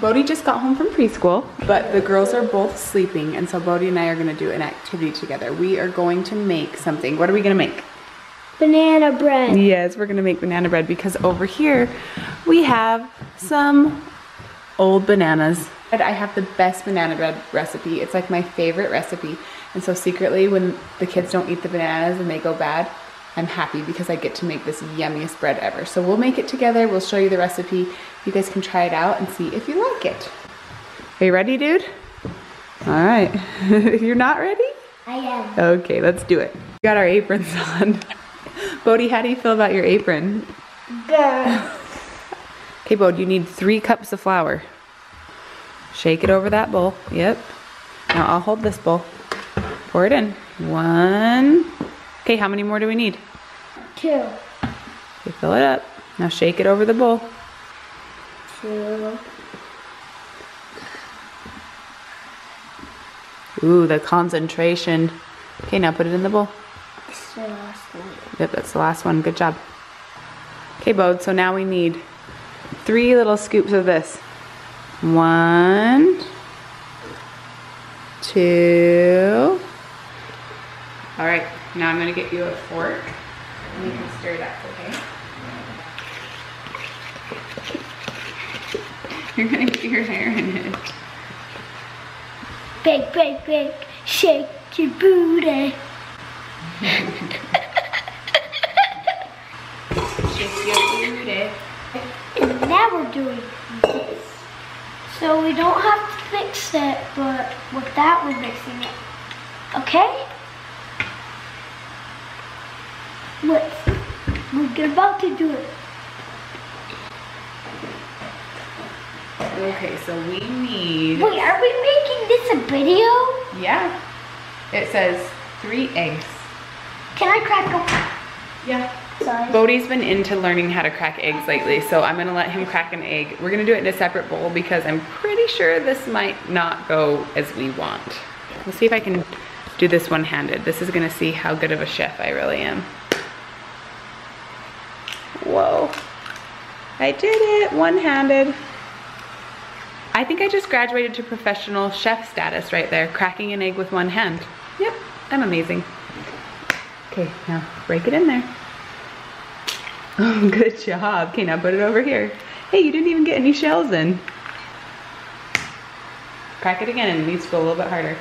Bode just got home from preschool, but the girls are both sleeping, and so Bode and I are gonna do an activity together. We are going to make something. What are we gonna make? Banana bread. Yes, we're gonna make banana bread because over here we have some old bananas. And I have the best banana bread recipe. It's like my favorite recipe. And so secretly when the kids don't eat the bananas and they go bad, I'm happy because I get to make this yummiest bread ever. So we'll make it together. We'll show you the recipe. You guys can try it out and see if you like it. Are you ready, dude? All right. If you're not ready? I am. Okay, let's do it. We got our aprons on. Bode, how do you feel about your apron? Good. Okay, Bode, you need three cups of flour. Shake it over that bowl. Yep. Now I'll hold this bowl. Pour it in. One. Okay, how many more do we need? Two. Okay, fill it up. Now shake it over the bowl. Two. Ooh, the concentration. Okay, now put it in the bowl. This is the last one. Yep, that's the last one. Good job. Okay, Bode, so now we need three little scoops of this. One, two. All right, now I'm gonna get you a fork and you can stir it up, okay? You're gonna get your hair in it. Bake, bake, bake. Shake your booty. Shake your booty. And now we're doing this. So we don't have to mix it, but with that we're mixing it. Okay? We're about to do it. Okay, so we need. Wait, are we making this a video? Yeah. It says three eggs. Can I crack them? Yeah. Sorry. Bode's been into learning how to crack eggs lately, so I'm gonna let him crack an egg. We're gonna do it in a separate bowl because I'm pretty sure this might not go as we want. Let's see if I can do this one-handed. This is gonna see how good of a chef I really am. I did it, one-handed. I think I just graduated to professional chef status right there, cracking an egg with one hand. Yep, I'm amazing. Okay, now break it in there. Oh, good job. Okay, now put it over here. Hey, you didn't even get any shells in. Crack it again and it needs to go a little bit harder.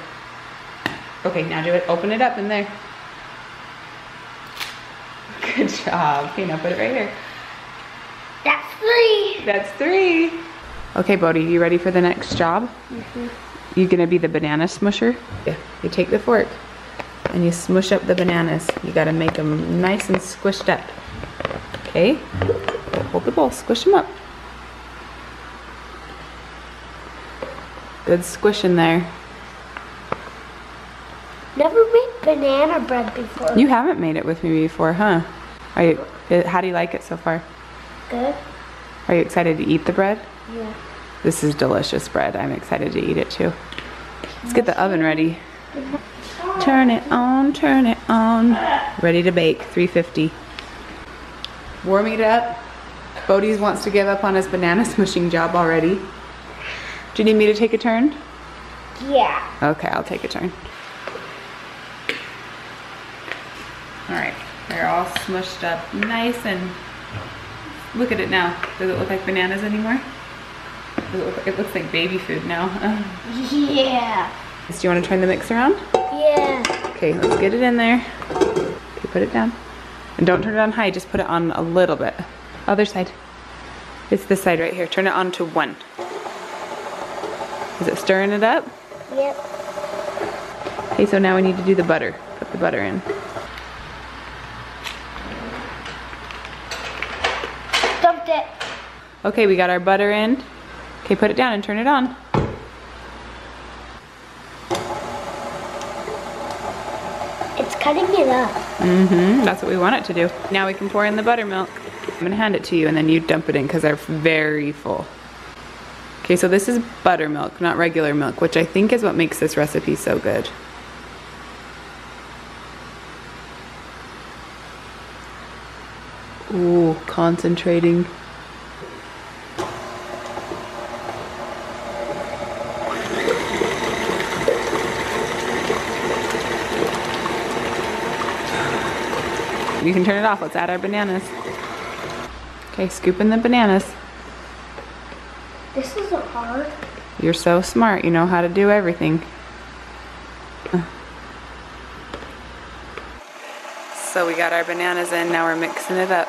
Okay, now do it. Open it up in there. Good job. Okay, now put it right here. That's three. That's three. Okay, Bode, you ready for the next job? Mhm. You gonna be the banana smusher? Yeah. You take the fork and you smush up the bananas. You gotta make them nice and squished up. Okay? Hold the bowl, squish them up. Good squish in there. Never made banana bread before. You haven't made it with me before, huh? Are you, uh, how do you like it so far? Good? Are you excited to eat the bread? Yeah. This is delicious bread. I'm excited to eat it too. Let's get the oven ready. Turn it on, turn it on. Ready to bake, 350. Warming it up. Bode's wants to give up on his banana smushing job already. Do you need me to take a turn? Yeah. Okay, I'll take a turn. All right, they're all smushed up nice and look at it now. Does it look like bananas anymore? Does it, look, it looks like baby food now. Yeah. Do you want to turn the mix around? Yeah. Okay, let's get it in there. Okay, put it down. And don't turn it on high, just put it on a little bit. Other side. It's this side right here. Turn it on to one. Is it stirring it up? Yep. Okay, so now we need to do the butter. Put the butter in. Dumped it. Okay, we got our butter in. Okay, put it down and turn it on. It's cutting it up. Mm-hmm, that's what we want it to do. Now we can pour in the buttermilk. I'm gonna hand it to you and then you dump it in because they're very full. Okay, so this is buttermilk, not regular milk, which I think is what makes this recipe so good. Ooh, concentrating. You can turn it off. Let's add our bananas. Okay, scoop in the bananas. This isn't hard. You're so smart. You know how to do everything. So we got our bananas in. Now we're mixing it up.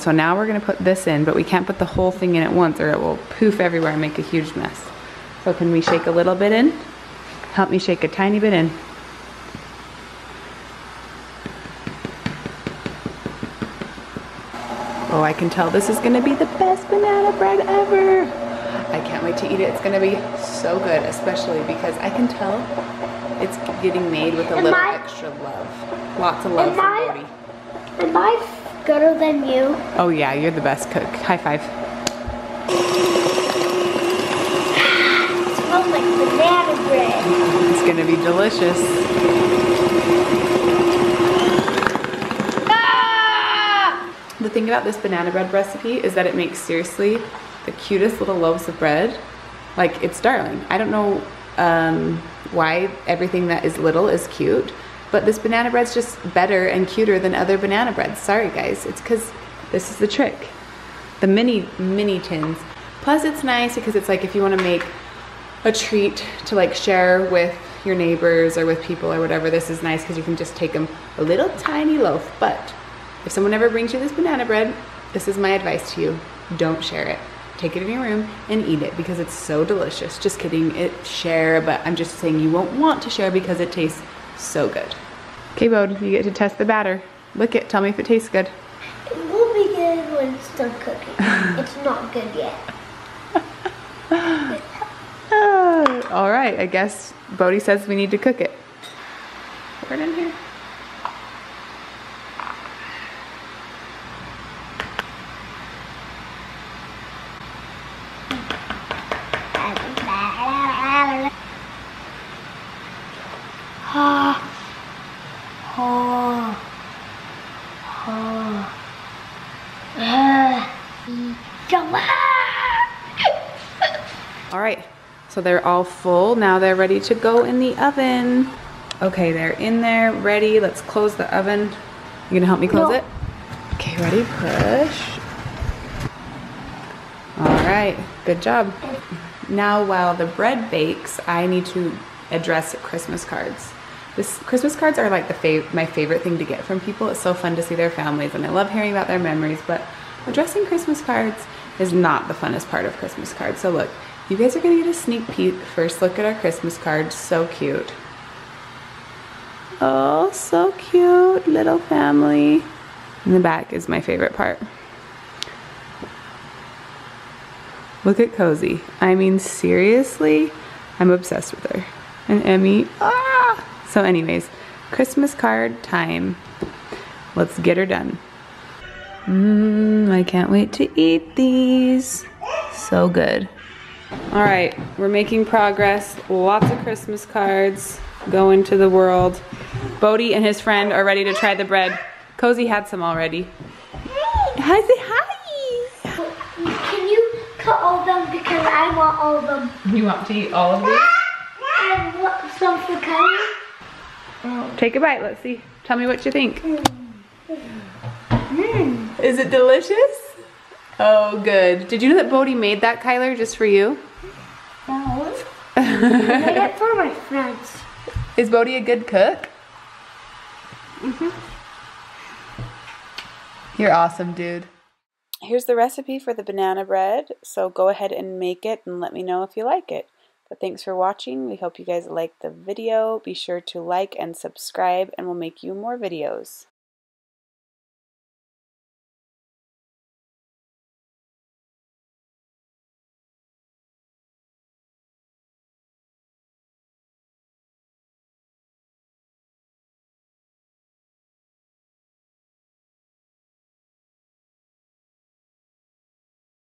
So now we're gonna put this in, but we can't put the whole thing in at once or it will poof everywhere and make a huge mess. So can we shake a little bit in? Help me shake a tiny bit in. I can tell this is gonna be the best banana bread ever. I can't wait to eat it. It's gonna be so good, especially because I can tell it's getting made with a Am little I- extra love. Lots of love Am Bode. Am I gooder than you? Oh yeah, you're the best cook. High five. It smells like banana bread. It's gonna be delicious. The thing about this banana bread recipe is that it makes seriously the cutest little loaves of bread. Like it's darling. I don't know um, why everything that is little is cute, but this banana bread's just better and cuter than other banana breads. Sorry guys, it's because this is the trick. The mini mini tins. Plus it's nice because it's like if you want to make a treat to like share with your neighbors or with people or whatever, this is nice because you can just take them a little tiny loaf. But if someone ever brings you this banana bread, this is my advice to you. Don't share it. Take it in your room and eat it because it's so delicious. Just kidding, it share, but I'm just saying you won't want to share because it tastes so good. Okay, Bode, you get to test the batter. Lick it, tell me if it tastes good. It will be good when it's done cooking. it's not good yet. All right, I guess Bode says we need to cook it. Pour it in here. So they're all full. Now they're ready to go in the oven. Okay, they're in there, ready. Let's close the oven. You gonna help me close No. it? Okay, ready, push. All right, good job. Now while the bread bakes, I need to address Christmas cards. This Christmas cards are like the fav- my favorite thing to get from people. It's so fun to see their families and I love hearing about their memories, but addressing Christmas cards is not the funnest part of Christmas cards. So look, you guys are gonna get a sneak peek. First look at our Christmas cards, so cute. Oh, so cute, little family. In the back is my favorite part. Look at Cozy. I mean, seriously, I'm obsessed with her. And Emmy, ah! So, anyways, Christmas card time. Let's get her done. Mmm, I can't wait to eat these. So good. All right, we're making progress. Lots of Christmas cards going to the world. Bode and his friend are ready to try the bread. Cozy had some already. Hi, say hi. Can you cut all of them because I want all of them. You want to eat all of these? I want some for Kylie. Oh, take a bite, let's see. Tell me what you think. Mmm. Is it delicious? Oh, good. Did you know that Bode made that, Kyler, just for you? No. I made it for my friends. Is Bode a good cook? Mm -hmm. You're awesome, dude. Here's the recipe for the banana bread. So go ahead and make it and let me know if you like it. But thanks for watching. We hope you guys liked the video. Be sure to like and subscribe and we'll make you more videos.